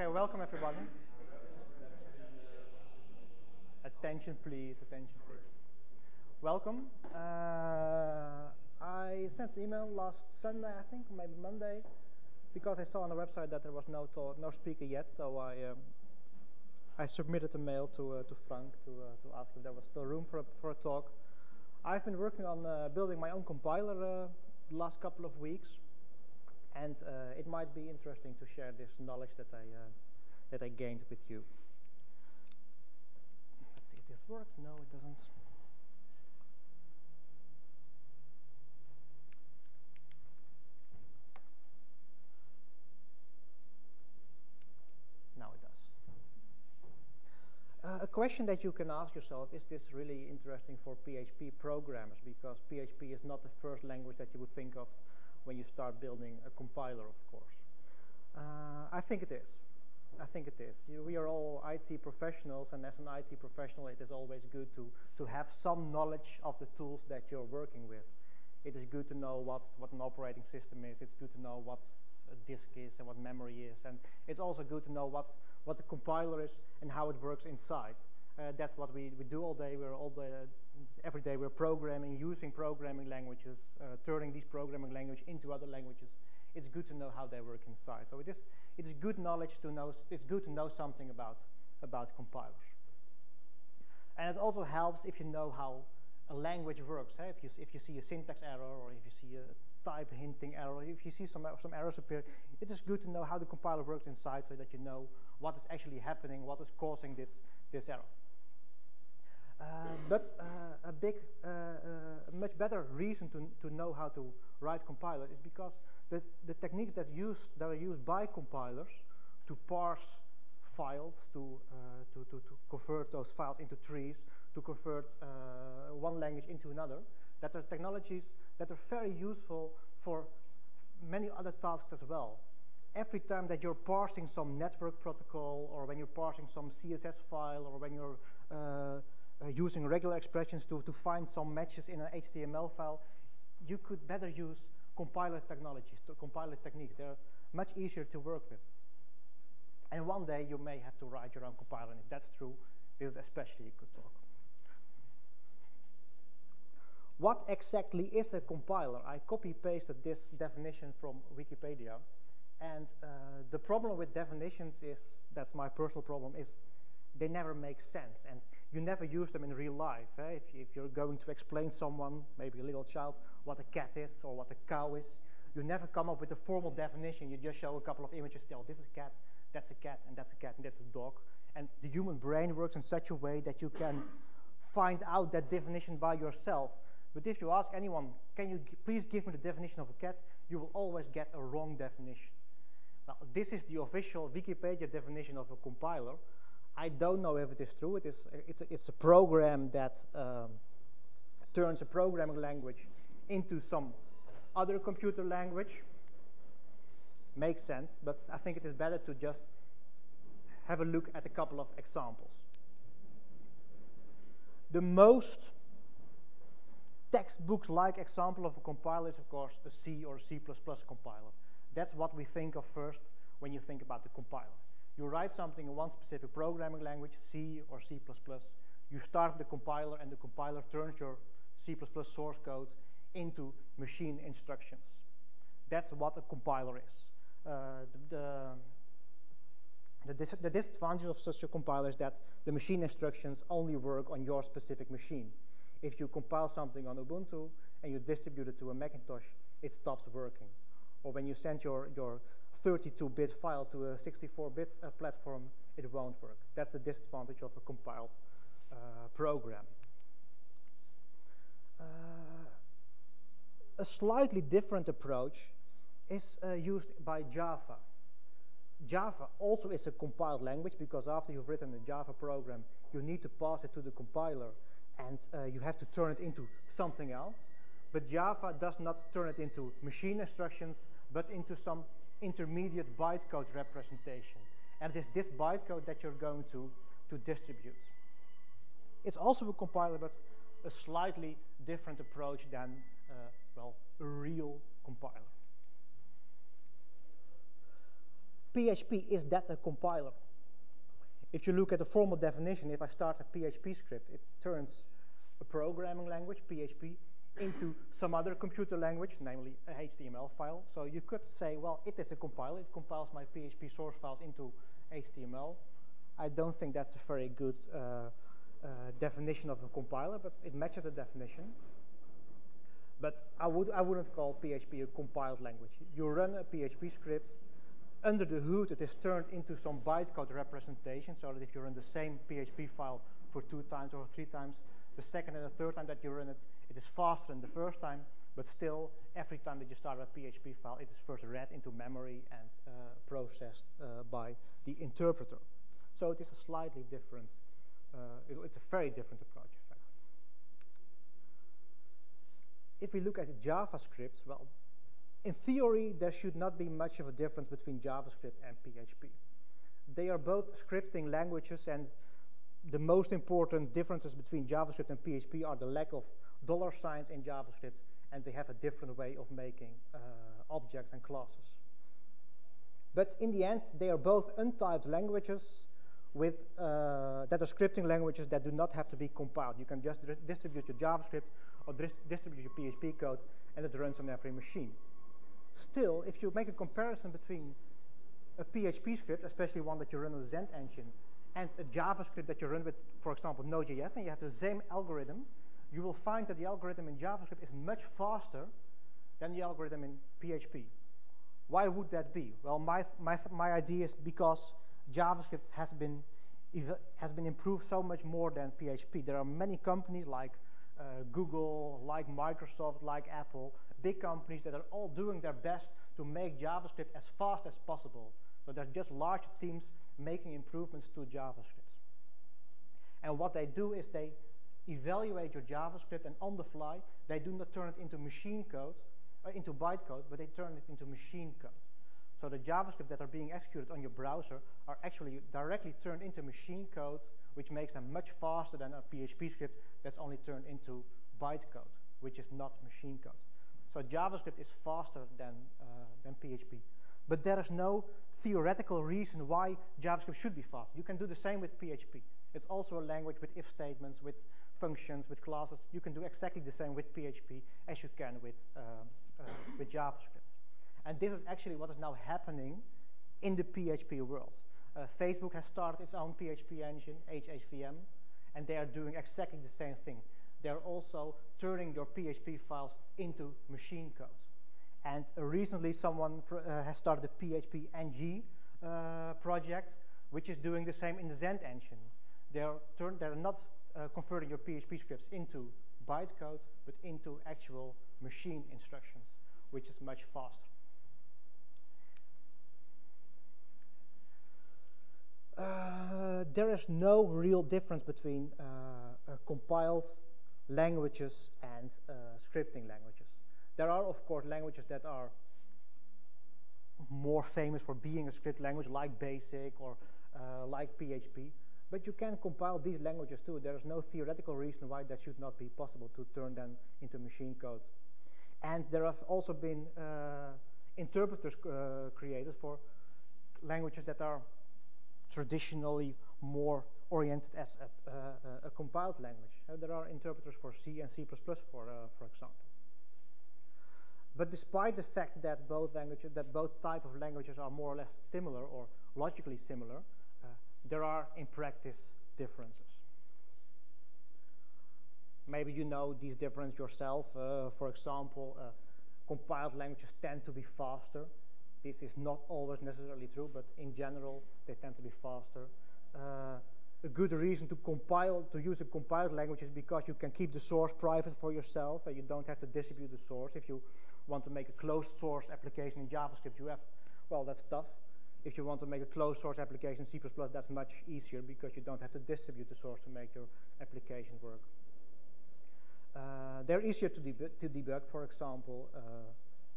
Okay, welcome everybody. Attention please, attention please. Welcome. Uh, I sent an email last Sunday, I think, maybe Monday, because I saw on the website that there was no talk, no speaker yet, so I um, I submitted a mail to uh, to Frank to uh, to ask if there was still room for a, for a talk. I've been working on uh, building my own compiler uh, the last couple of weeks, and uh, it might be interesting to share this knowledge that I uh, that I gained with you. Let's see if this works. No, it doesn't. Now it does. Uh, a question that you can ask yourself, is this really interesting for PHP programmers? Because PHP is not the first language that you would think of when you start building a compiler, of course. Uh, I think it is. I think it is. You, we are all IT professionals, and as an IT professional, it is always good to, to have some knowledge of the tools that you're working with. It is good to know what's, what an operating system is. It's good to know what a disk is and what memory is. And it's also good to know what, what the compiler is and how it works inside. Uh, that's what we, we do all day. We're all day, every day we're programming, using programming languages, uh, turning these programming language into other languages. It's good to know how they work inside. So it is, it is good knowledge to know, it's good to know something about, about compilers. And it also helps if you know how a language works. Eh? If, you, if you see a syntax error or if you see a type hinting error, if you see some, some errors appear, it is good to know how the compiler works inside so that you know what is actually happening, what is causing this, this error. Uh, but uh, a big, uh, uh, much better reason to, to know how to write compiler is because the, the techniques that, use, that are used by compilers to parse files, to, to, to, to, convert those files into trees, to convert one language into another, that are technologies that are very useful for many other tasks as well. Every time that you're parsing some network protocol, or when you're parsing some CSS file, or when you're uh, using regular expressions to, to find some matches in an HTML file, you could better use compiler technologies, to compiler techniques. They're much easier to work with. And one day you may have to write your own compiler, and if that's true, this is especially a good talk. What exactly is a compiler? I copy-pasted this definition from Wikipedia, and uh, the problem with definitions is, that's my personal problem, is they never make sense. And you never use them in real life. Eh? If, if, you're going to explain someone, maybe a little child, what a cat is or what a cow is, you never come up with a formal definition. You just show a couple of images, tell this is a cat, that's a cat, and that's a cat, and that's a dog. And the human brain works in such a way that you can find out that definition by yourself. But if you ask anyone, can you please give me the definition of a cat, you will always get a wrong definition. Now, this is the official Wikipedia definition of a compiler, I don't know if it is true. It is, it's, a, it's a program that um, turns a programming language into some other computer language. Makes sense, but I think it is better to just have a look at a couple of examples. The most textbook-like example of a compiler is, of course, a C or C++ compiler. That's what we think of first when you think about the compiler. You write something in one specific programming language, C or C++. You start the compiler, and the compiler turns your C++ source code into machine instructions. That's what a compiler is. Uh, the, the, dis the disadvantage of such a compiler is that the machine instructions only work on your specific machine. If you compile something on Ubuntu and you distribute it to a Macintosh, it stops working. Or when you send your, your 32-bit file to a 64-bit uh, platform, it won't work. That's the disadvantage of a compiled uh, program. Uh, a slightly different approach is uh, used by Java. Java also is a compiled language because after you've written a Java program, you need to pass it to the compiler and uh, you have to turn it into something else. But Java does not turn it into machine instructions, but into some intermediate bytecode representation. And it is this bytecode that you're going to, to distribute. It's also a compiler, but a slightly different approach than, uh, well, a real compiler. PHP, is that a compiler? If you look at the formal definition, if I start a PHP script, it turns a programming language, PHP, into some other computer language, namely a HTML file. So you could say, well, it is a compiler. It compiles my PHP source files into HTML. I don't think that's a very good uh, uh, definition of a compiler, but it matches the definition. But I, would, I wouldn't call PHP a compiled language. You run a PHP script, under the hood it is turned into some bytecode representation so that if you run the same PHP file for two times or three times, the second and the third time that you run it, it is faster than the first time, but still, every time that you start a PHP file, it is first read into memory and uh, processed uh, by the interpreter. So it is a slightly different, uh, it, it's a very different approach, in fact. If we look at JavaScript, well, in theory, there should not be much of a difference between JavaScript and PHP. They are both scripting languages, and the most important differences between JavaScript and PHP are the lack of dollar signs in JavaScript, and they have a different way of making uh, objects and classes. But in the end, they are both untyped languages with, uh, that are scripting languages that do not have to be compiled. You can just distribute your JavaScript or distribute your PHP code, and it runs on every machine. Still, if you make a comparison between a PHP script, especially one that you run with Zend engine, and a JavaScript that you run with, for example, Node.js, and you have the same algorithm, you will find that the algorithm in JavaScript is much faster than the algorithm in PHP. Why would that be? Well, my, my, my idea is because JavaScript has been, has been improved so much more than PHP. There are many companies like uh, Google, like Microsoft, like Apple, big companies that are all doing their best to make JavaScript as fast as possible. So there's just large teams making improvements to JavaScript. And what they do is they evaluate your JavaScript and on the fly, they do not turn it into machine code, uh, into bytecode, but they turn it into machine code. So the JavaScript that are being executed on your browser are actually directly turned into machine code, which makes them much faster than a PHP script that's only turned into bytecode, which is not machine code. So JavaScript is faster than, uh, than PHP. But there is no theoretical reason why JavaScript should be fast. You can do the same with PHP. It's also a language with if statements, with functions, with classes. You can do exactly the same with PHP as you can with, uh, uh, with JavaScript. And this is actually what is now happening in the PHP world. Uh, Facebook has started its own PHP engine, HHVM, and they are doing exactly the same thing. They're also turning your PHP files into machine code. And uh, recently someone uh, has started a PHP NG uh, project, which is doing the same in the Zend engine. They're, they're not uh, converting your PHP scripts into bytecode, but into actual machine instructions, which is much faster. Uh, there is no real difference between uh, compiled languages and uh, scripting languages. There are, of course, languages that are more famous for being a script language, like BASIC or uh, like PHP. But you can compile these languages too. There is no theoretical reason why that should not be possible to turn them into machine code. And there have also been uh, interpreters uh, created for languages that are traditionally more oriented as a, uh, a compiled language. Uh, there are interpreters for C and C++, for, uh, for example. But despite the fact that both languages, that both type of languages are more or less similar or logically similar, there are in practice differences. Maybe you know these differences yourself. Uh, for example, uh, compiled languages tend to be faster. This is not always necessarily true, but in general, they tend to be faster. Uh, a good reason to compile, to use a compiled language is because you can keep the source private for yourself and you don't have to distribute the source. If you want to make a closed source application in JavaScript, you have, well, that's tough. If you want to make a closed source application in C++, that's much easier because you don't have to distribute the source to make your application work. Uh, they're easier to, to debug, for example. Uh,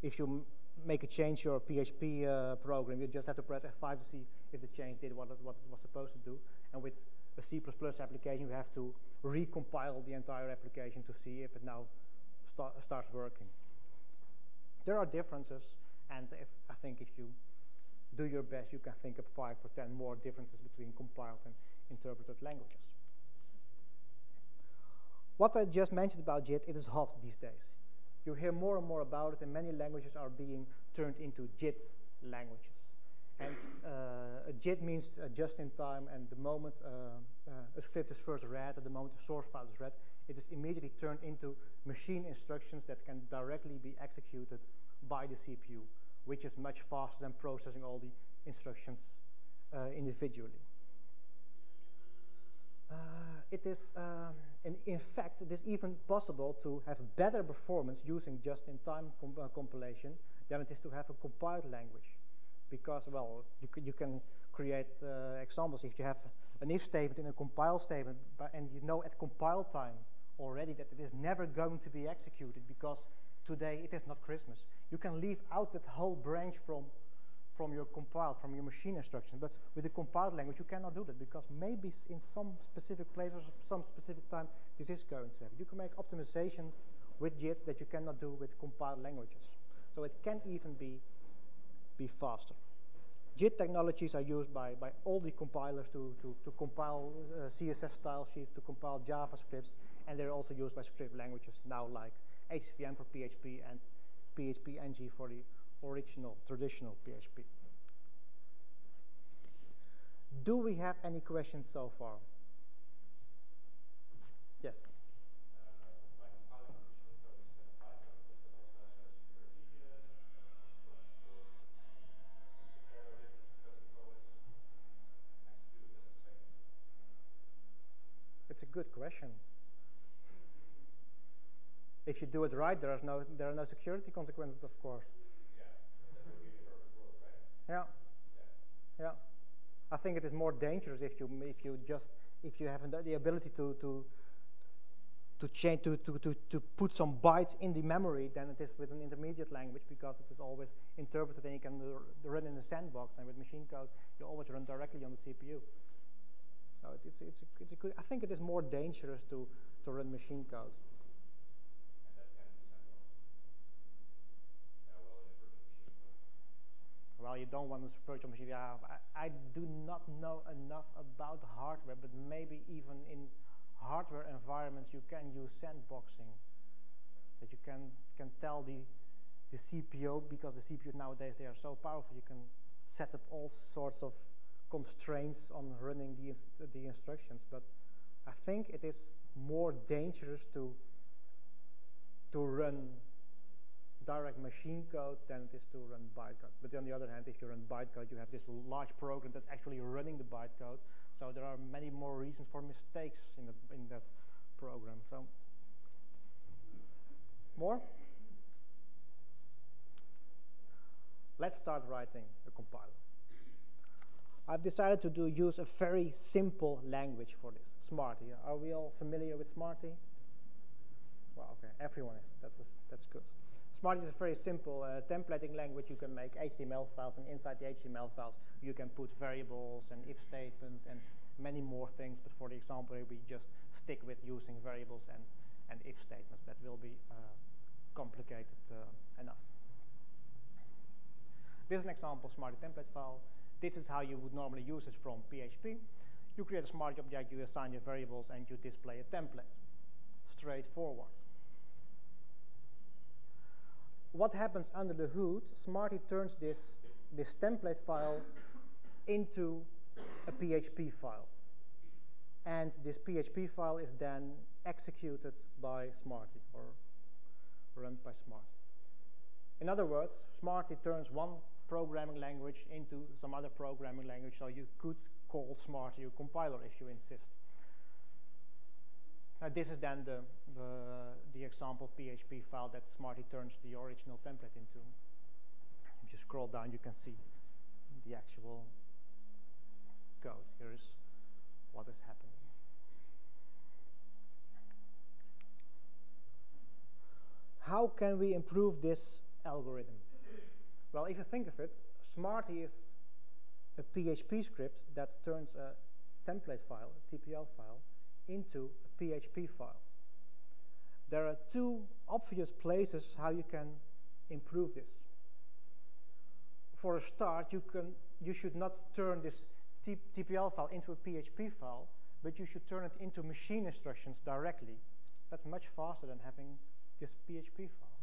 if you make a change your PHP uh, program, you just have to press F5 to see if the change did what it, what it was supposed to do. And with a C++ application, you have to recompile the entire application to see if it now start, starts working. There are differences, and if, I think if you do your best, you can think of five or ten more differences between compiled and interpreted languages. What I just mentioned about JIT, it is hot these days. You hear more and more about it, and many languages are being turned into JIT languages. And uh, JIT means uh, just in time, and the moment uh, uh, a script is first read, at the moment the source file is read, it is immediately turned into machine instructions that can directly be executed by the CPU, which is much faster than processing all the instructions uh, individually. Uh, it is, um, in, in fact, it is even possible to have better performance using just-in-time com uh, compilation than it is to have a compiled language. Because, well, you, you can create uh, examples. If you have an if statement in a compile statement, and you know at compile time already that it is never going to be executed because today it is not Christmas. You can leave out that whole branch from from your compiled, from your machine instruction. But with the compiled language, you cannot do that because maybe in some specific place or some specific time, this is going to happen. You can make optimizations with JITs that you cannot do with compiled languages. So it can even be, be faster. JIT technologies are used by, by all the compilers to, to, to compile uh, CSS style sheets, to compile JavaScripts, and they're also used by script languages now like HHVM for PHP and PHP-NG for the original, traditional PHP. Do we have any questions so far? Yes. It's a good question. If you do it right, there, is no, there are no security consequences, of course. Yeah. Yeah. I think it is more dangerous if you if you just if you have the ability to to to change to, to, to, to put some bytes in the memory than it is with an intermediate language because it is always interpreted and you can run in a sandbox and with machine code you always run directly on the CPU. So it is, it's, a, it's a good, I think it is more dangerous to, to run machine code. Well, you don't want to virtual machine. Yeah, I, I, do not know enough about hardware, but maybe even in hardware environments you can use sandboxing. That you can can tell the the CPU because the CPU nowadays they are so powerful. You can set up all sorts of constraints on running the inst the instructions. But I think it is more dangerous to to run direct machine code than it is to run bytecode. But on the other hand, if you run bytecode, you have this large program that's actually running the bytecode. So there are many more reasons for mistakes in, the, in that program. So more? Let's start writing a compiler. I've decided to do use a very simple language for this, Smarty. Are we all familiar with Smarty? Well, okay, everyone is. That's, a, that's good. Smarty is a very simple uh, templating language. You can make HTML files, and inside the HTML files, you can put variables and if statements and many more things. But for the example, we just stick with using variables and, and if statements. That will be uh, complicated uh, enough. This is an example Smarty template file. This is how you would normally use it from PHP. You create a Smarty object, you assign your variables, and you display a template. Straightforward what happens under the hood, Smarty turns this, this template file into a PHP file. And this PHP file is then executed by Smarty or run by Smarty. In other words, Smarty turns one programming language into some other programming language, so you could call Smarty a compiler if you insist. Uh, this is then the, the, the, example PHP file that Smarty turns the original template into. If you scroll down, you can see the actual code. Here is what is happening. How can we improve this algorithm? Well, if you think of it, Smarty is a PHP script that turns a template file, a TPL file, into a PHP file. There are two obvious places how you can improve this. for a start, you, can, you should not turn this TPL file into a PHP file, but you should turn it into machine instructions directly. That's much faster than having this PHP file.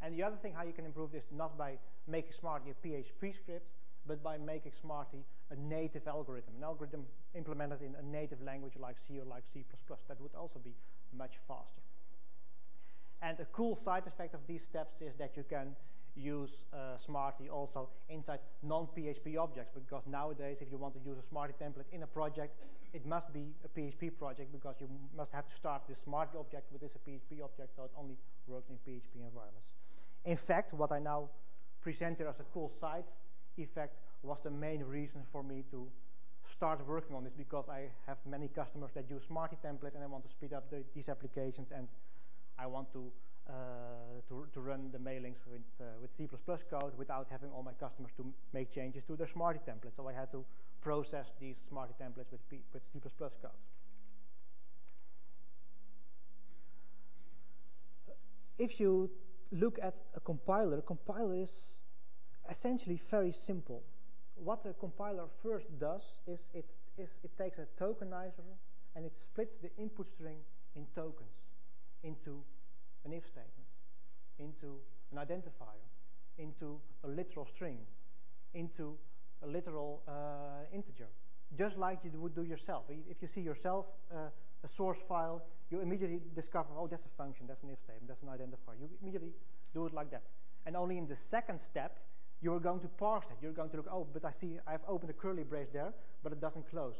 And the other thing how you can improve this, not by making Smarty a PHP script, but by making Smarty a native algorithm, an algorithm implemented in a native language like C or like C++. That would also be much faster. And a cool side effect of these steps is that you can use uh, Smarty also inside non-PHP objects because nowadays if you want to use a Smarty template in a project, it must be a PHP project because you must have to start this Smarty object with this a PHP object so it only works in PHP environments. In fact, what I now present here as a cool side effect was the main reason for me to start working on this because I have many customers that use Smarty templates and I want to speed up the, these applications and I want to uh, to, to run the mailings with, uh, with C++ code without having all my customers to make changes to their Smarty templates. So I had to process these Smarty templates with, P with C++ code. If you look at a compiler, a compiler is essentially very simple. What a compiler first does is it, is it takes a tokenizer and it splits the input string in tokens into an if statement, into an identifier, into a literal string, into a literal uh, integer, just like you would do yourself. If you see yourself uh, a source file, you immediately discover, oh, that's a function, that's an if statement, that's an identifier. You immediately do it like that. And only in the second step, you are going to parse that. You're going to look, oh, but I see I've opened a curly brace there, but it doesn't close.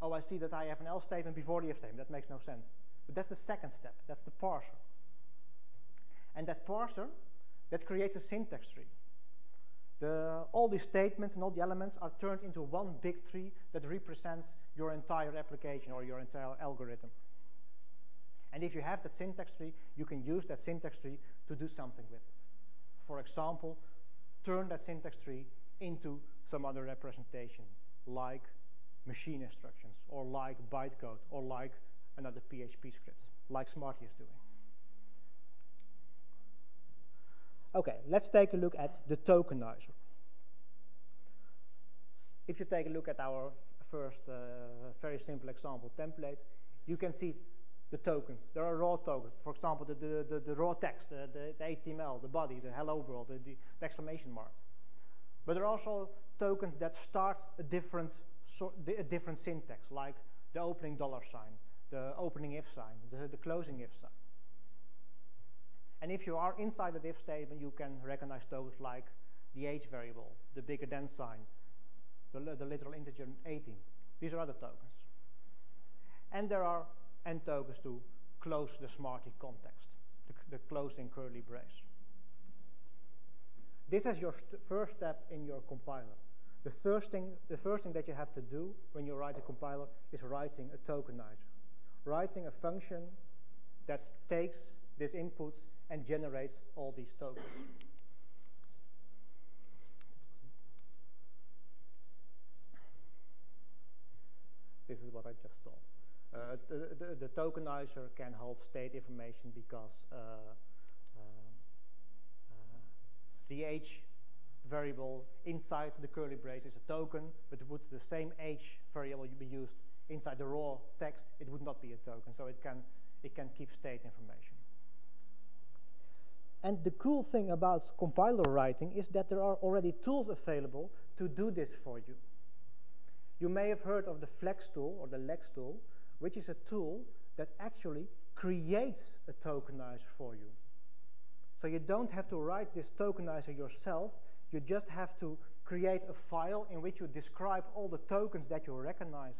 Oh, I see that I have an else statement before the if statement. That makes no sense. But that's the second step. That's the parser. And that parser, that creates a syntax tree. The, all these statements and all the elements are turned into one big tree that represents your entire application or your entire algorithm. And if you have that syntax tree, you can use that syntax tree to do something with it. For example, turn that syntax tree into some other representation, like machine instructions, or like bytecode, or like another PHP script, like Smarty is doing. Okay, let's take a look at the tokenizer. If you take a look at our first uh, very simple example template, you can see the tokens. There are raw tokens. For example, the, the, the, the raw text, the, the, the, HTML, the body, the hello world, the, the, exclamation mark. But there are also tokens that start a different, a different syntax, like the opening dollar sign, the opening if sign, the, the closing if sign. And if you are inside the if statement, you can recognize tokens like the age variable, the bigger than sign, the, the literal integer 18. These are other tokens. And there are end tokens to close the Smarty context, the, the closing curly brace. This is your st first step in your compiler. The first, thing, the first thing that you have to do when you write a compiler is writing a tokenizer. Writing a function that takes this input and generates all these tokens. This is what I just told. Uh, the, the, tokenizer can hold state information because uh, uh, the age variable inside the curly brace is a token, but would the same age variable be used inside the raw text, it would not be a token. So it can, it can keep state information. And the cool thing about compiler writing is that there are already tools available to do this for you. You may have heard of the Flex tool or the Lex tool, which is a tool that actually creates a tokenizer for you. So you don't have to write this tokenizer yourself, you just have to create a file in which you describe all the tokens that you recognize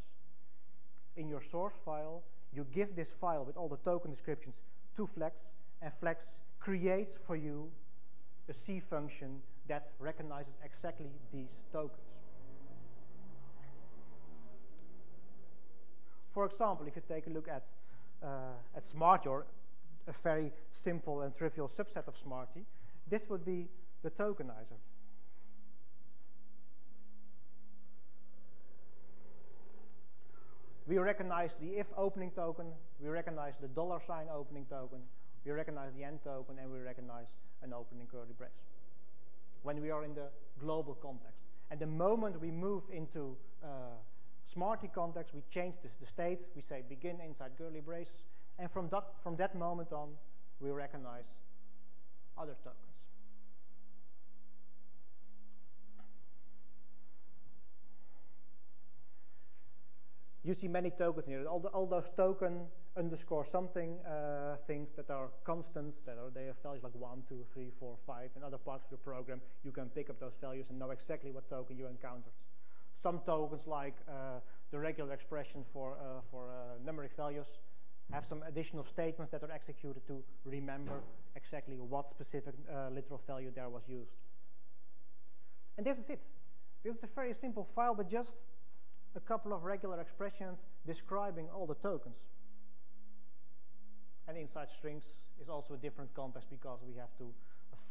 in your source file. You give this file with all the token descriptions to Flex, and Flex creates for you a C function that recognizes exactly these tokens. For example, if you take a look at, uh, at Smarty, or a very simple and trivial subset of Smarty, this would be the tokenizer. We recognize the if opening token, we recognize the dollar sign opening token, we recognize the end token and we recognize an opening curly brace. When we are in the global context. And the moment we move into uh, Smarty context, we change this, the state, we say begin inside curly braces, and from that, from that moment on, we recognize other tokens. You see many tokens here. All, the, all those token underscore something uh, things that are constants, that are they have values like 1, 2, 3, 4, 5. In other parts of the program, you can pick up those values and know exactly what token you encountered. Some tokens, like uh, the regular expression for, uh, for uh, numeric values, have some additional statements that are executed to remember exactly what specific uh, literal value there was used. And this is it. This is a very simple file, but just a couple of regular expressions describing all the tokens. And inside strings is also a different context because we have to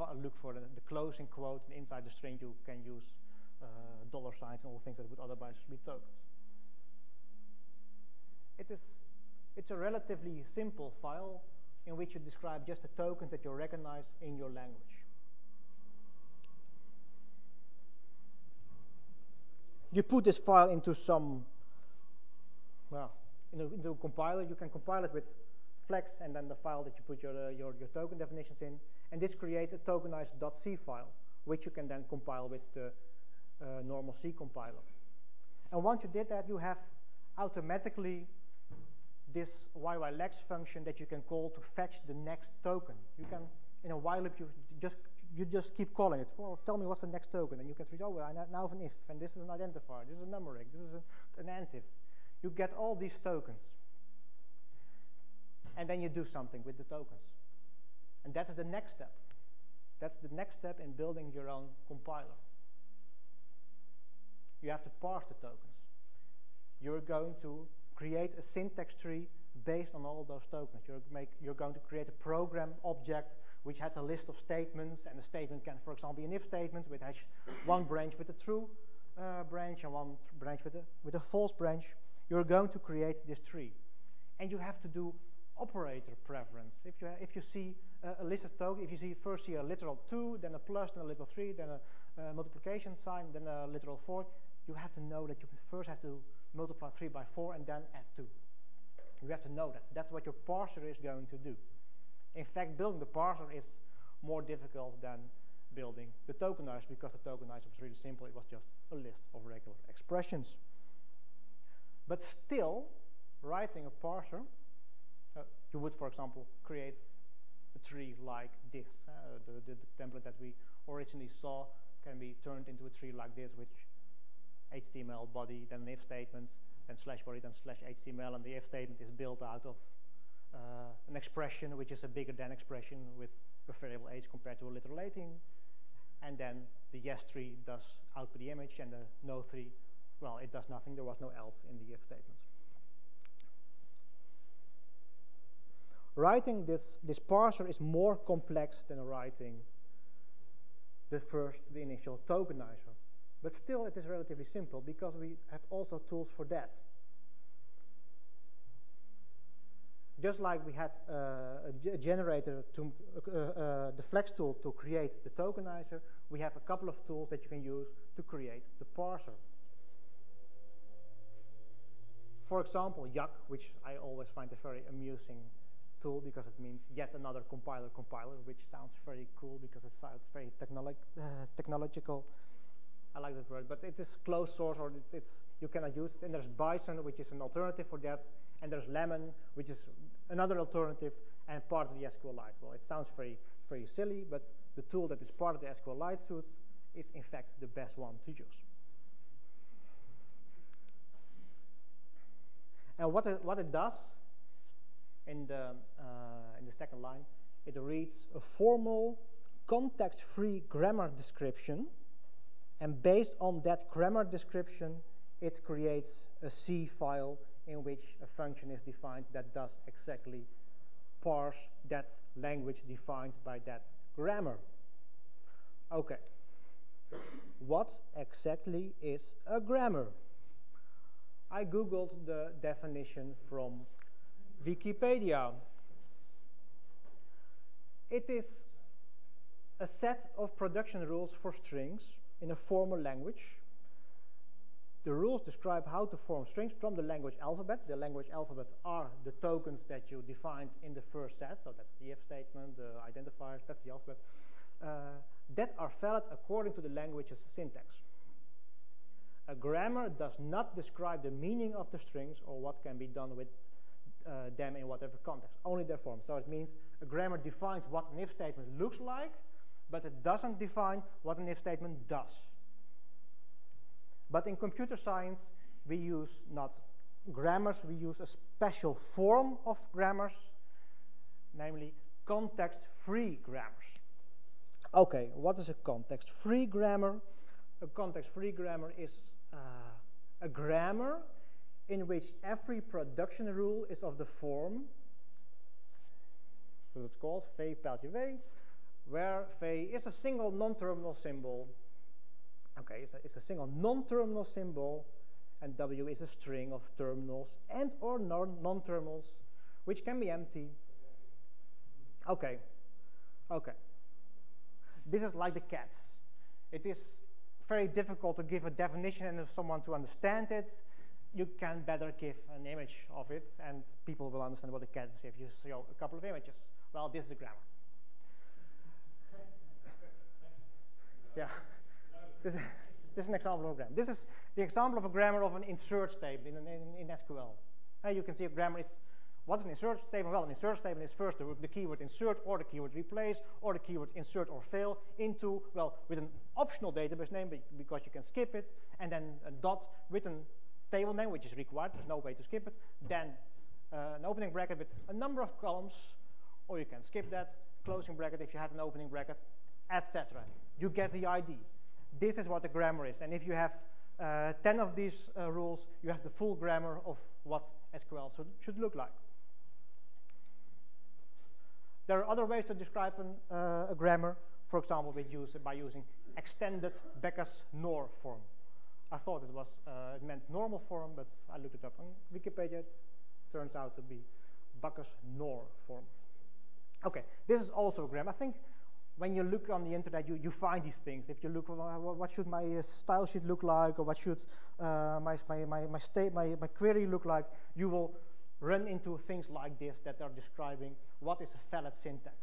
uh, look for the, the, closing quote, and inside the string you can use uh, dollar signs and all things that would otherwise be tokens. It is, it's a relatively simple file in which you describe just the tokens that you recognize in your language. You put this file into some, well, into a compiler. You can compile it with flex and then the file that you put your, uh, your, your token definitions in. And this creates a tokenized.c file, which you can then compile with the uh, normal C compiler. And once you did that, you have automatically this YYLex function that you can call to fetch the next token. You can, in a while loop, you just you just keep calling it. Well, tell me what's the next token, and you can say, oh, well, I now have an if, and this is an identifier, this is a numeric, this is a, an antif. You get all these tokens, and then you do something with the tokens. And that's the next step. That's the next step in building your own compiler. You have to parse the tokens. You're going to create a syntax tree based on all those tokens. You're, make, you're going to create a program object which has a list of statements, and the statement can, for example, be an if statement, which has one branch with a true uh, branch and one branch with a, with a false branch. You're going to create this tree. And you have to do operator preference. If you, if you see a list of tokens, if you see first see a literal 2, then a plus, then a literal 3, then a, a multiplication sign, then a literal 4, you have to know that you first have to multiply 3 by 4 and then add 2. You have to know that. That's what your parser is going to do. In fact, building the parser is more difficult than building the tokenizer because the tokenizer was really simple. It was just a list of regular expressions. But still, writing a parser, uh, you would, for example, create a tree like this. Uh, the, the, the, template that we originally saw can be turned into a tree like this, which HTML body, then an if statement, then slash body, then slash HTML, and the if statement is built out of uh, an expression which is a bigger than expression with a variable age compared to a literal 18. And then the yes tree does output the image, and the no tree, well, it does nothing. There was no else in the if statement. Writing this, this parser is more complex than writing the first, the initial tokenizer. But still, it is relatively simple because we have also tools for that. Just like we had uh, a, generator to uh, uh, the flex tool to create the tokenizer, we have a couple of tools that you can use to create the parser. For example, Yacc, which I always find a very amusing tool because it means yet another compiler compiler, which sounds very cool because it sounds very technolo uh, technological. I like that word, but it is closed source or it, it's you cannot use it. And there's Bison, which is an alternative for that, and there's Lemon, which is another alternative and part of the SQLite. Well, it sounds very, very silly, but the tool that is part of the SQLite suite is in fact the best one to use. And what it, what it does in the, uh, in the second line, it reads a formal context-free grammar description and based on that grammar description, it creates a C file in which a function is defined that does exactly parse that language defined by that grammar. Okay. What exactly is a grammar? I googled the definition from Wikipedia. It is a set of production rules for strings in a formal language. The rules describe how to form strings from the language alphabet. The language alphabet are the tokens that you defined in the first set, so that's the if statement, the identifiers, that's the alphabet, uh, that are valid according to the language's syntax. A grammar does not describe the meaning of the strings or what can be done with uh, them in whatever context, only their form. So it means a grammar defines what an if statement looks like, but it doesn't define what an if statement does. But in computer science, we use not grammars, we use a special form of grammars, namely context-free grammars. Okay, what is a context-free grammar? A context-free grammar is uh, a grammar in which every production rule is of the form, so it's called V pijltje V, where V is a single non-terminal symbol. Okay, it's a, it's a single non-terminal symbol, and W is a string of terminals and or non-terminals, which can be empty. Okay, okay. This is like the cat. It is very difficult to give a definition and for someone to understand it. You can better give an image of it, and people will understand what the cat is if you show a couple of images. Well, this is the grammar. Yeah. This is, this is an example of a grammar. This is the example of a grammar of an insert statement in, in, in SQL. You can see a grammar is What's an insert statement? Well, an insert statement is first the, the, keyword insert or the keyword replace or the keyword insert or fail into, well, with an optional database name because you can skip it, and then a dot with a table name, which is required. There's no way to skip it. Then uh, an opening bracket with a number of columns, or you can skip that, closing bracket if you had an opening bracket, etc. You get the ID. This is what the grammar is. And if you have uh, 10 of these uh, rules, you have the full grammar of what SQL should, should look like. There are other ways to describe an, uh, a grammar. For example, we use it by using extended Backus-Naur form. I thought it was uh, it meant normal form, but I looked it up on Wikipedia. It turns out to be Backus-Naur form. Okay, this is also a grammar. I think when you look on the internet, you, you find these things. If you look, what should my uh, style sheet look like, or what should uh, my, my, my, my, state, my, my query look like, you will run into things like this that are describing what is a valid syntax.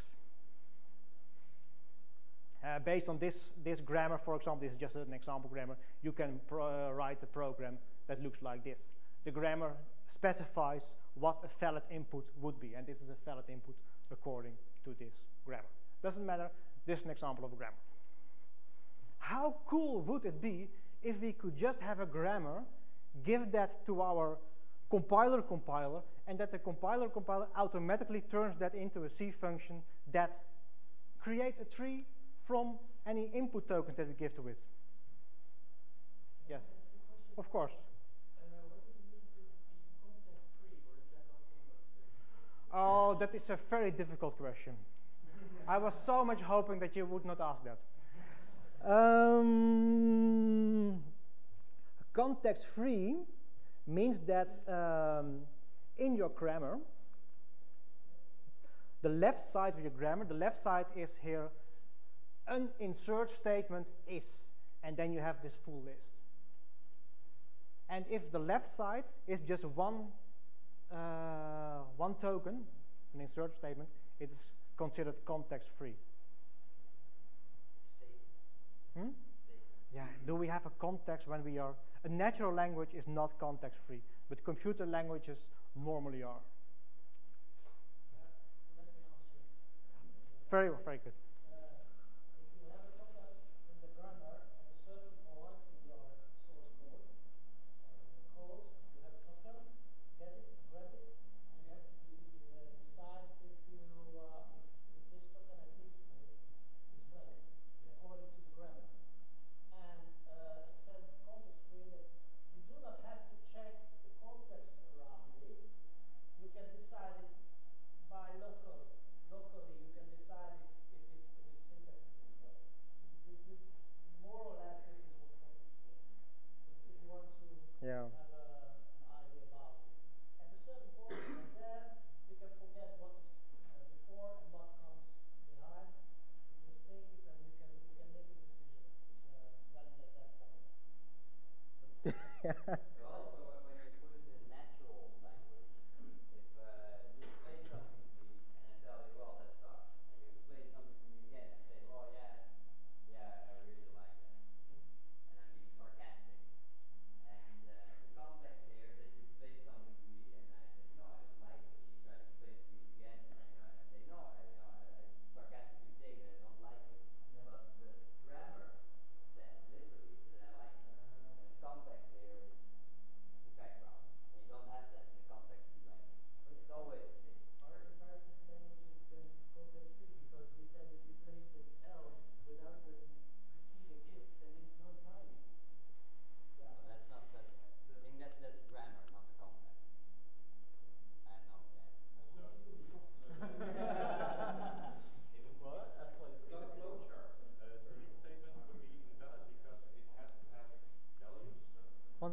Uh, based on this, this grammar, for example, this is just an example grammar, you can uh, write a program that looks like this. The grammar specifies what a valid input would be, and this is a valid input according to this grammar. Doesn't matter, this is an example of a grammar. How cool would it be if we could just have a grammar, give that to our compiler compiler, and that the compiler compiler automatically turns that into a C function that creates a tree from any input tokens that we give to it. Yes, of course. Oh, that is a very difficult question. I was so much hoping that you would not ask that. Um, context free means that um, in your grammar, the left side of your grammar, the left side is here, an insert statement is, and then you have this full list. And if the left side is just one, uh, one token, an insert statement, it's considered context-free. Hmm? Yeah, do we have a context when we are a natural language is not context-free, but computer languages normally are. Very, very good.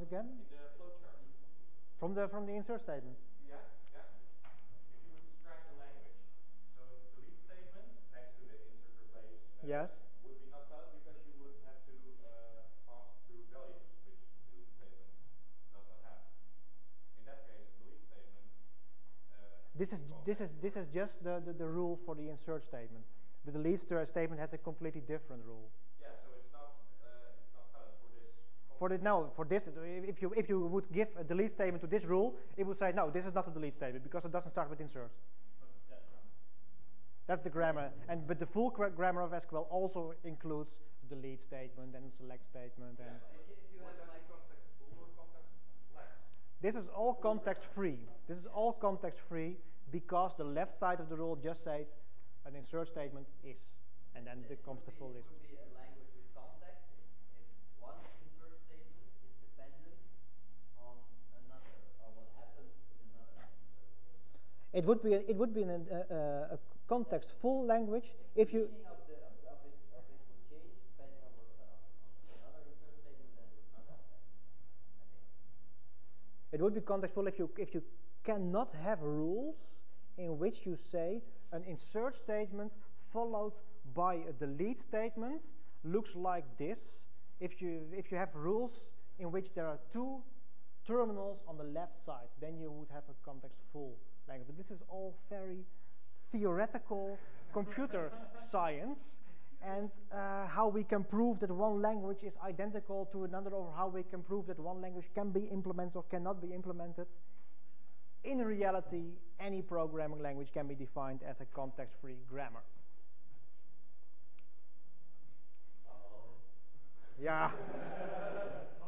Once again? In the. From the from the insert statement. Yeah, yeah. If you would describe the language, so the delete statement next to the insert replace uh, Yes. would be not valid because you would have to uh, pass through values, which the statement does not have. In that case, delete statement. Uh, This is this is this is just the, the, the rule for the insert statement. But the delete statement has a completely different rule. Yeah, so it's not uh, it's not valid for this. For the no, for this, if you if you would give a delete statement to this rule, it would say no, this is not a delete statement because it doesn't start with insert. That's the grammar, and but the full gra- grammar of SQL also includes the delete statement and select statement, and Would that be context full or context less? this is all context free. This is all context free because the left side of the rule just said an insert statement is, and then it comes the full list. It could be a language with context if, if one insert statement is dependent on another, or what happens in another insert statement. It would be a, it would be an, uh, uh, a context full language if you meaning of, the, of, the, of, it, would change depending on what on another insert statement than with context. I think. It would be contextful if you if you cannot have rules in which you say an insert statement followed by a delete statement looks like this. If you if you have rules in which there are two terminals on the left side, then you would have a context-full language. But this is all very theoretical computer science. And uh, how we can prove that one language is identical to another, or how we can prove that one language can be implemented or cannot be implemented. In reality, any programming language can be defined as a context-free grammar. Yeah.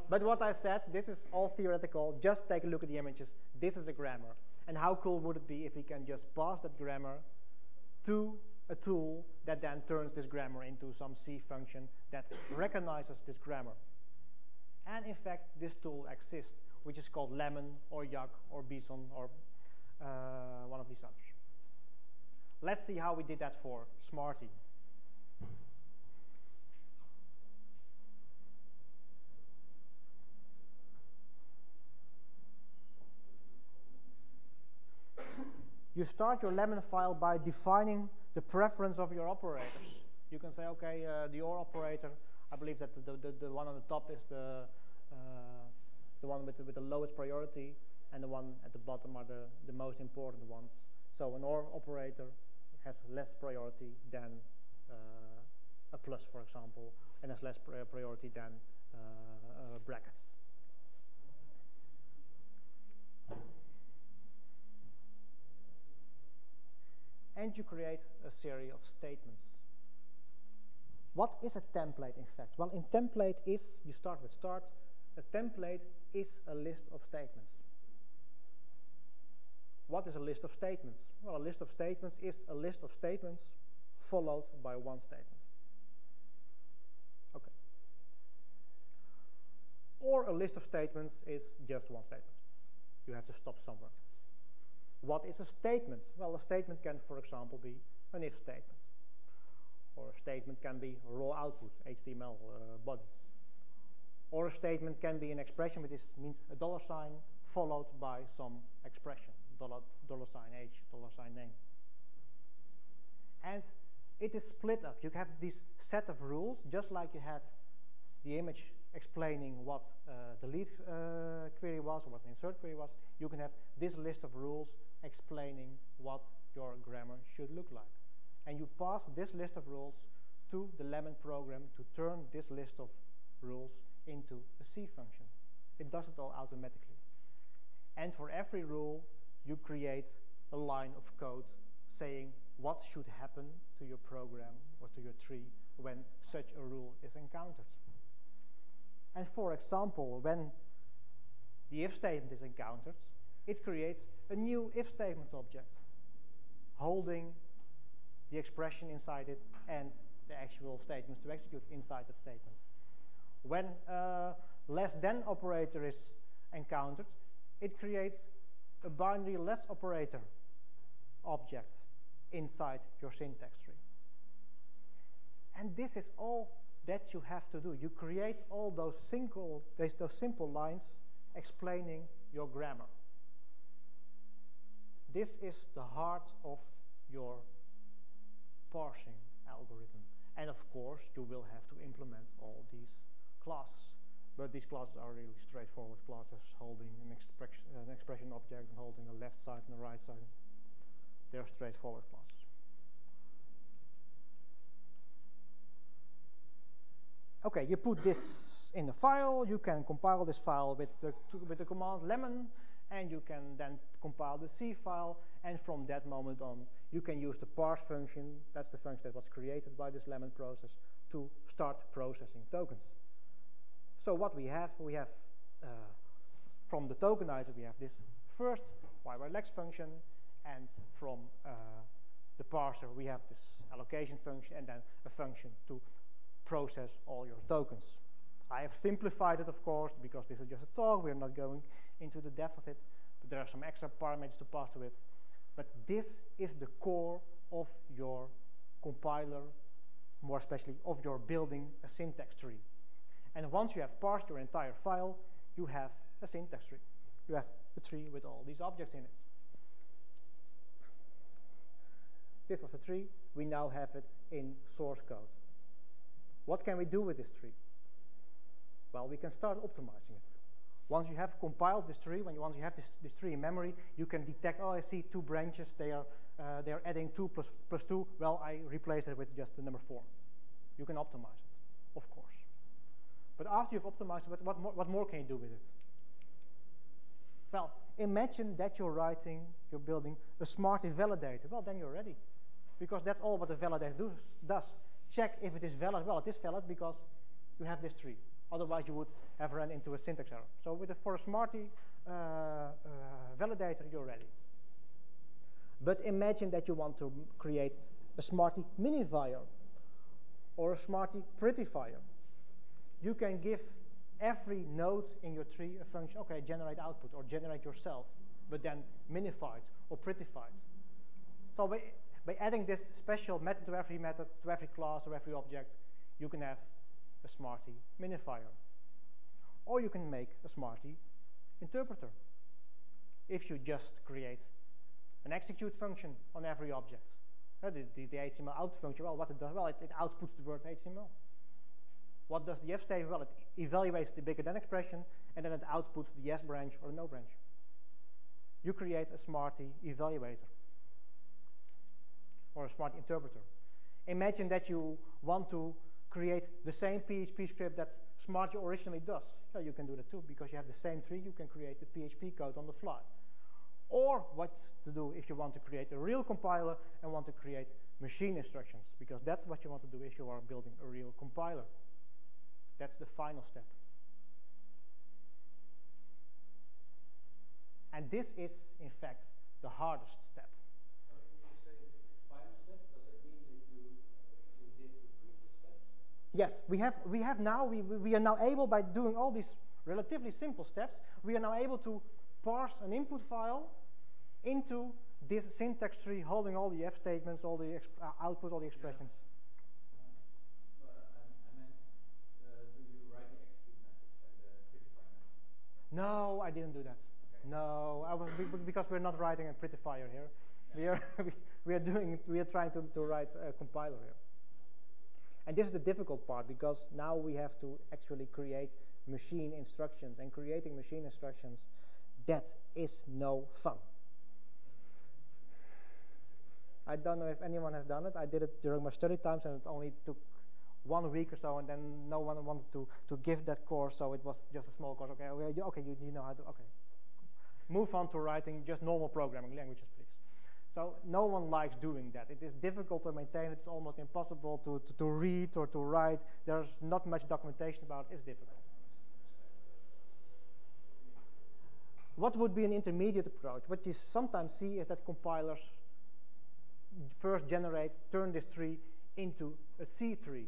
but what I said, this is all theoretical. Just take a look at the images. This is a grammar. And how cool would it be if we can just pass that grammar to a tool that then turns this grammar into some C function that recognizes this grammar. And in fact, this tool exists, which is called Lemon or Yacc or Bison or uh, one of these others. Let's see how we did that for Smarty. You start your lemon file by defining the preference of your operators. You can say, okay, uh, the OR operator, I believe that the, the, the one on the top is the, uh, the one with the, with the lowest priority, and the one at the bottom are the, the most important ones. So an OR operator has less priority than uh, a plus, for example, and has less pri- priority than uh, uh, brackets. And you create a series of statements. What is a template, in fact? Well, in template is, you start with start, a template is a list of statements. What is a list of statements? Well, a list of statements is a list of statements followed by one statement. Okay. Or a list of statements is just one statement. You have to stop somewhere. What is a statement? Well, a statement can, for example, be an if statement. Or a statement can be raw output, HTML uh, body. Or a statement can be an expression which is, means a dollar sign followed by some expression, dollar, dollar sign H, dollar sign name. And it is split up. You have this set of rules, just like you had the image explaining what uh, the lead uh, query was or what an insert query was, you can have this list of rules explaining what your grammar should look like. And you pass this list of rules to the Lemon program to turn this list of rules into a C function. It does it all automatically. And for every rule, you create a line of code saying what should happen to your program or to your tree when such a rule is encountered. And for example, when the if statement is encountered, it creates a new if statement object holding the expression inside it and the actual statements to execute inside that statement. When a less than operator is encountered, it creates a binary less operator object inside your syntax tree. And this is all that you have to do. You create all those simple, those simple lines explaining your grammar. This is the heart of your parsing algorithm. And of course, you will have to implement all these classes. But these classes are really straightforward classes holding an, expression, an expression object and holding a left side and a right side. They're straightforward classes. Okay, you put this in a file, you can compile this file with the, with the command lemon, and you can then compile the C file, and from that moment on, you can use the parse function, that's the function that was created by this lemon process, to start processing tokens. So what we have, we have, uh, from the tokenizer, we have this first yylex function, and from uh, the parser, we have this allocation function, and then a function to process all your tokens. I have simplified it, of course, because this is just a talk. We're not going into the depth of it. But there are some extra parameters to pass to it. But this is the core of your compiler, more especially of your building a syntax tree. And once you have parsed your entire file, you have a syntax tree. You have a tree with all these objects in it. This was a tree. We now have it in source code. What can we do with this tree? Well, we can start optimizing it. Once you have compiled this tree, when you, once you have this, this tree in memory, you can detect, oh, I see two branches, they are, uh, they are adding 2 plus, plus 2. Well, I replace it with just the number 4. You can optimize it, of course. But after you've optimized it, what more, what more can you do with it? Well, imagine that you're writing, you're building a smart validator. Well, then you're ready. Because that's all what the validator do, does check if it is valid. Well, it is valid because you have this tree. Otherwise, you would have run into a syntax error. So with a, for a Smarty uh, uh, validator, you're ready. But imagine that you want to create a Smarty minifier or a Smarty prettifier. You can give every node in your tree a function, okay, generate output or generate yourself, but then minified or prettified. So by adding this special method to every method, to every class or every object, you can have a Smarty minifier. Or you can make a Smarty interpreter. If you just create an execute function on every object. Uh, the, the, the, HTML out function, well, what it does, well, it, it outputs the word HTML. What does the F statement? Well, it evaluates the bigger than expression, and then it outputs the yes branch or the no branch. You create a Smarty evaluator or a smart interpreter. Imagine that you want to create the same PHP script that Smarty originally does. Yeah, you can do that too, because you have the same tree, you can create the PHP code on the fly. Or what to do if you want to create a real compiler and want to create machine instructions, because that's what you want to do if you are building a real compiler. That's the final step. And this is, in fact, the hardest Yes, we have, we have now, we, we are now able, by doing all these relatively simple steps, we are now able to parse an input file into this syntax tree holding all the F statements, all the uh, outputs, all the expressions. Yeah. Uh, do you write the execute methods and the prettify methods? No, I didn't do that. Okay. No, I was, because we're not writing a prettifier here. Yeah. We, are, we, we, are doing, we are trying to, to write a compiler here. And this is the difficult part because now we have to actually create machine instructions and creating machine instructions, that is no fun. I don't know if anyone has done it. I did it during my study times and it only took one week or so and then no one wanted to, to give that course so it was just a small course. Okay, okay, you, you know how to, okay. Move on to writing just normal programming languages. So no one likes doing that. It is difficult to maintain. It's almost impossible to, to, to read or to write. There's not much documentation about it. It's difficult. What would be an intermediate approach? What you sometimes see is that compilers first generate, turn this tree into a C tree,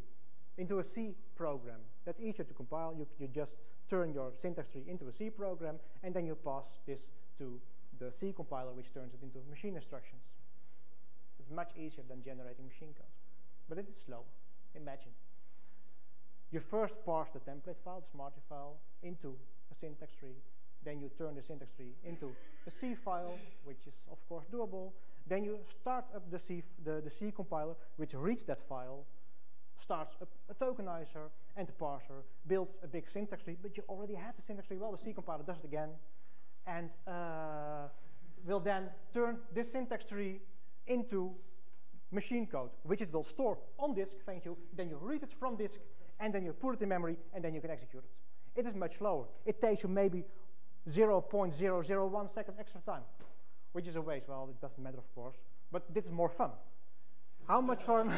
into a C program. That's easier to compile. You, you just turn your syntax tree into a C program, and then you pass this to the C compiler, which turns it into machine instructions. It's much easier than generating machine code. But it is slow. Imagine. You first parse the template file, the Smarty file, into a syntax tree. Then you turn the syntax tree into a C file, which is of course doable. Then you start up the C, the, the C compiler, which reads that file, starts a, a, tokenizer, and the parser builds a big syntax tree, but you already had the syntax tree. Well, the C compiler does it again, and uh, will then turn this syntax tree into machine code, which it will store on disk, thank you. Then you read it from disk, and then you put it in memory, and then you can execute it. It is much slower. It takes you maybe 0.001 seconds extra time, which is a waste. Well, it doesn't matter, of course, but this is more fun. How much fun?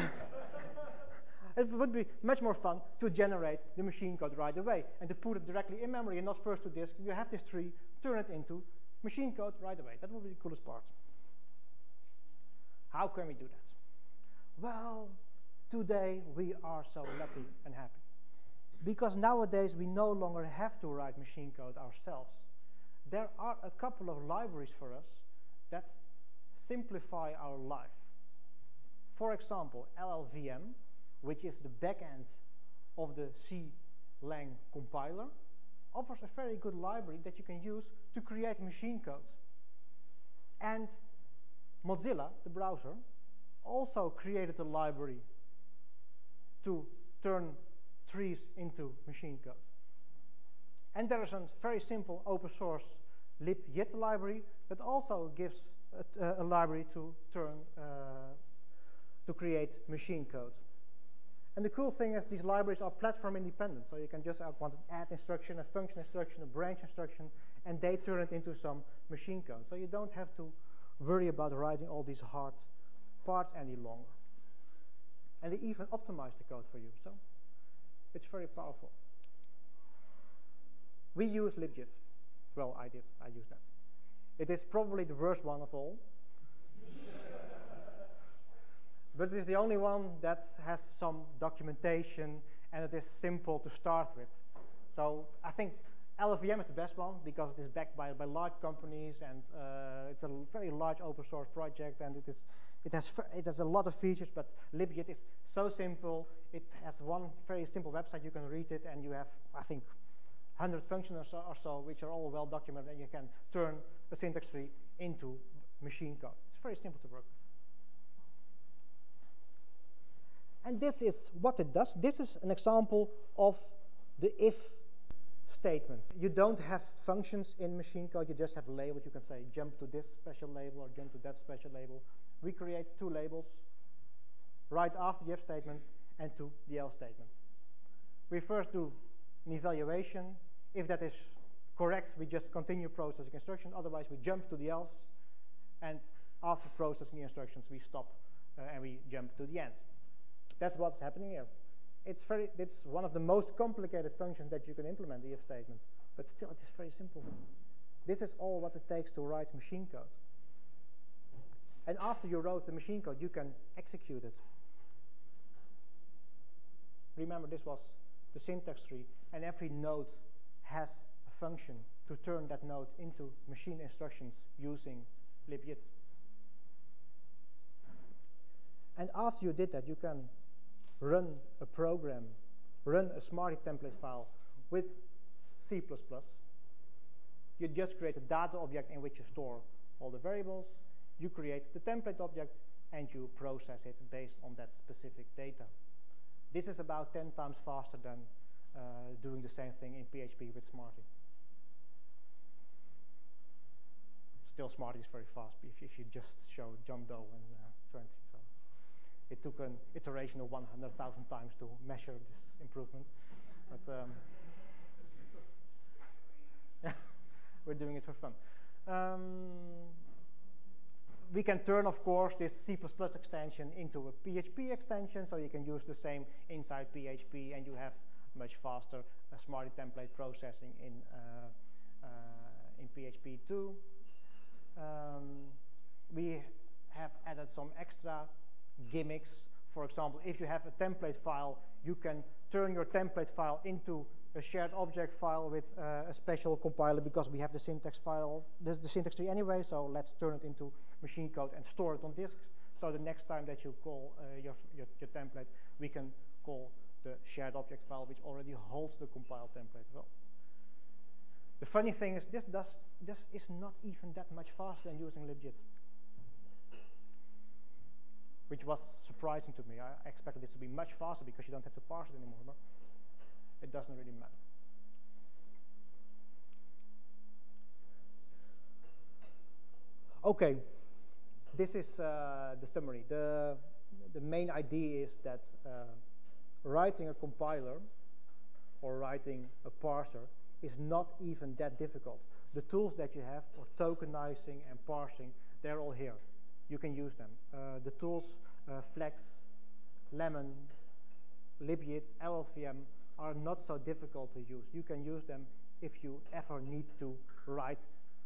it would be much more fun to generate the machine code right away and to put it directly in memory and not first to disk. You have this tree, turn it into machine code right away. That would be the coolest part. How can we do that? Well, today we are so lucky and happy. Because nowadays we no longer have to write machine code ourselves. There are a couple of libraries for us that simplify our life. For example, LLVM, which is the backend of the C lang compiler, offers a very good library that you can use to create machine code. And Mozilla, the browser, also created a library to turn trees into machine code. And there is a very simple open source libjit library that also gives a, a library to turn uh, to create machine code. And the cool thing is these libraries are platform independent, so you can just uh, want an add instruction, a function instruction, a branch instruction, and they turn it into some machine code. So you don't have to worry about writing all these hard parts any longer. And they even optimize the code for you, so it's very powerful. We use libjit. Well, I did, I use that. It is probably the worst one of all. But it is the only one that has some documentation and it is simple to start with. So I think LLVM is the best one because it is backed by, by large companies and uh, it's a very large open source project and it is it has it has a lot of features. But libjit is so simple. It has one very simple website. You can read it and you have I think 100 functions or so, or so which are all well documented and you can turn a syntax tree into machine code. It's very simple to work with. And this is what it does. This is an example of the if statement. You don't have functions in machine code, you just have labels. You can say jump to this special label or jump to that special label. We create two labels right after the if statement and to the else statement. We first do an evaluation. If that is correct, we just continue processing instructions. Otherwise, we jump to the else. And after processing the instructions, we stop uh, and we jump to the end. That's what's happening here. It's, very, it's one of the most complicated functions that you can implement, the if statement. But still, it is very simple. This is all what it takes to write machine code. And after you wrote the machine code, you can execute it. Remember, this was the syntax tree, and every node has a function to turn that node into machine instructions using libjit. And after you did that, you can run a program, run a Smarty template file with C++. You just create a data object in which you store all the variables. You create the template object, and you process it based on that specific data. This is about 10 times faster than uh, doing the same thing in PHP with Smarty. Still, Smarty is very fast if, if you just show John Doe and uh, 20. It took an iteration of 100,000 times to measure this improvement. But um, we're doing it for fun. Um, we can turn, of course, this C++ extension into a PHP extension, so you can use the same inside PHP, and you have much faster uh, Smarty template processing in, uh, uh, in PHP too. Um, we have added some extra gimmicks. For example, if you have a template file, you can turn your template file into a shared object file with uh, a special compiler because we have the syntax file, the syntax tree anyway, so let's turn it into machine code and store it on disk. So the next time that you call uh, your, your, your, template, we can call the shared object file which already holds the compiled template well. The funny thing is this, does, this is not even that much faster than using libjit which was surprising to me. I expected this to be much faster because you don't have to parse it anymore, but it doesn't really matter. Okay, this is uh, the summary. The, the main idea is that uh, writing a compiler or writing a parser is not even that difficult. The tools that you have for tokenizing and parsing, they're all here. You can use them. Uh, the tools uh, Flex, Lemon, libjit, LLVM are not so difficult to use. You can use them if you ever need to write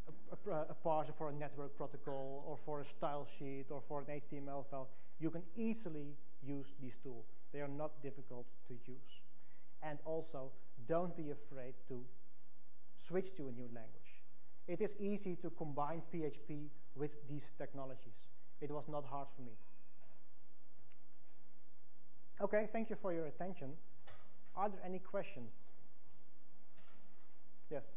a, a, a, parser for a network protocol or for a style sheet or for an HTML file. You can easily use these tools. They are not difficult to use. And also, don't be afraid to switch to a new language. It is easy to combine PHP with these technologies. It was not hard for me. Okay, thank you for your attention. Are there any questions? Yes.